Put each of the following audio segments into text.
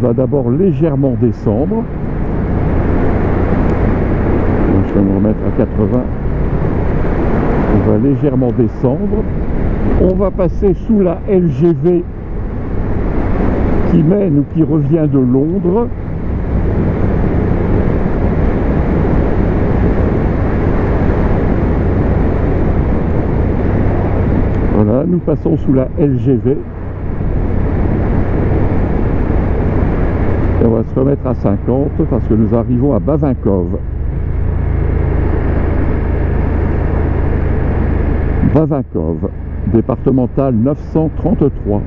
va d'abord légèrement descendre. Je vais me remettre à 80. On va légèrement descendre. On va passer sous la LGV qui mène ou qui revient de Londres. Voilà, nous passons sous la LGV. À 50 parce que nous arrivons à Bavinkov. Bavinkov, départemental 933.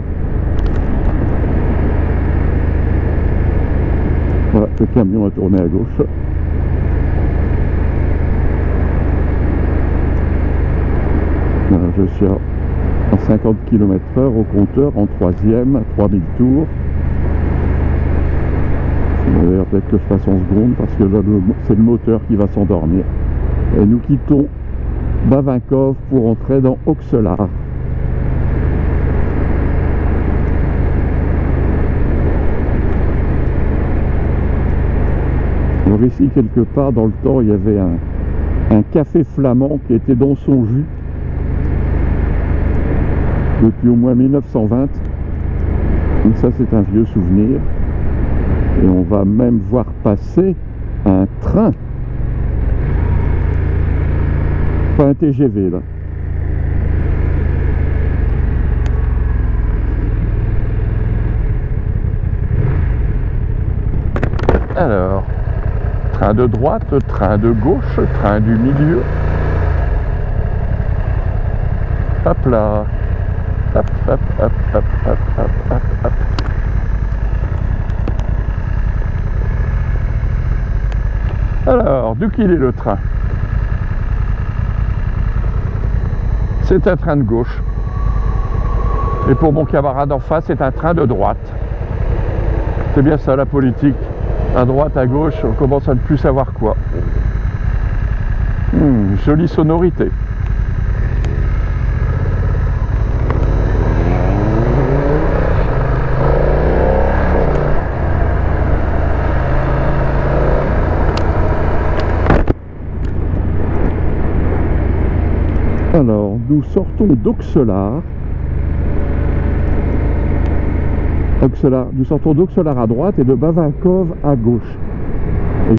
Voilà, le camion a tourné à gauche. Je suis à 50 km heure au compteur en troisième, 3000 tours. Que je passe en seconde parce que c'est le moteur qui va s'endormir. Et nous quittons Bavinkov pour entrer dans Auxelard. Alors ici, quelque part dans le temps, il y avait un, un café flamand qui était dans son jus depuis au moins 1920. Donc ça, c'est un vieux souvenir. Et on va même voir passer un train. Pas un TGV, là. Alors, train de droite, train de gauche, train du milieu. Hop là. Hop, hop, hop, hop, hop, hop, hop, hop. Alors, d'où qu'il est le train C'est un train de gauche. Et pour mon camarade en face, c'est un train de droite. C'est bien ça la politique. À droite, à gauche, on commence à ne plus savoir quoi. Hmm, jolie sonorité. Alors, nous sortons d'Auxelard. Auxelard. Nous sortons à droite et de Bavinkov à gauche.